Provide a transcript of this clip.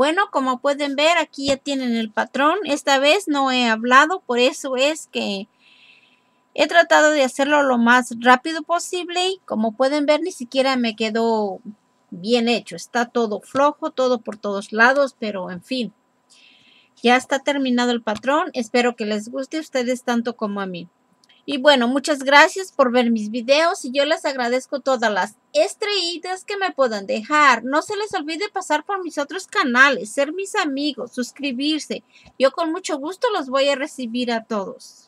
Bueno, como pueden ver, aquí ya tienen el patrón. Esta vez no he hablado, por eso es que he tratado de hacerlo lo más rápido posible y como pueden ver ni siquiera me quedó bien hecho. Está todo flojo, todo por todos lados, pero en fin. Ya está terminado el patrón. Espero que les guste a ustedes tanto como a mí. Y bueno, muchas gracias por ver mis videos y yo les agradezco todas las estrellitas que me puedan dejar. No se les olvide pasar por mis otros canales, ser mis amigos, suscribirse. Yo con mucho gusto los voy a recibir a todos.